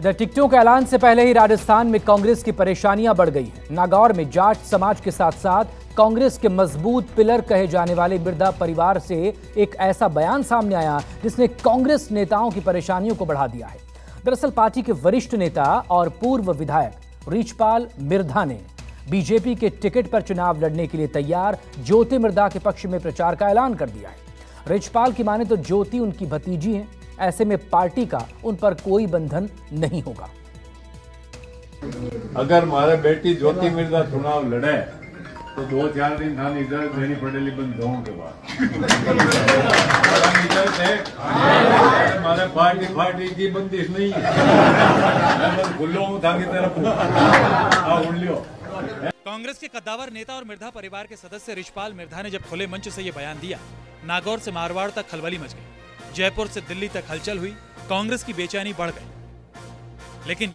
इधर टिकटों के ऐलान से पहले ही राजस्थान में कांग्रेस की परेशानियाँ बढ़ गई। हैं नागौर में जाट समाज के साथ साथ कांग्रेस के मज़बूत पिलर कहे जाने वाले बिरदा परिवार से एक ऐसा बयान सामने आया, जिसने कांग्रेस नेताओं की परेशानियों को बढ़ा दिया है। दरअसल पार्टी के वरिष्ठ नेता और पूर्व विधायक रिचपाल मिर्धा ने बीजेपी के टिकट पर चुनाव लड़ने के लिए तैयार ज्योति मिर्धा के पक्ष में प्रचार का ऐलान कर दिया है। रिचपाल की माने तो ज्योति उनकी भतीजी हैं। ऐसे में पार्टी का उन पर कोई बंधन नहीं होगा। अगर हमारे बेटी ज्योति मिर्ज़ा चुनाव लड़े तो दो चार दिन थानी इजाज़त देनी पड़ेगी बंदों के बाद। है हमारे पार्टी पार्टी की बंदिश नहीं है। मैं बस खुल्लो हूँ थानी तरफ़ लियो। कांग्रेस के कद्दावर नेता और मिर्धा परिवार के सदस्य रिशपाल मिर्धा ने जब खुले मंच से ये बयान दिया नागौर से मारवाड़ तक खलबली मच गई। जयपुर से दिल्ली तक हलचल हुई कांग्रेस की बेचैनी बढ़ गई। लेकिन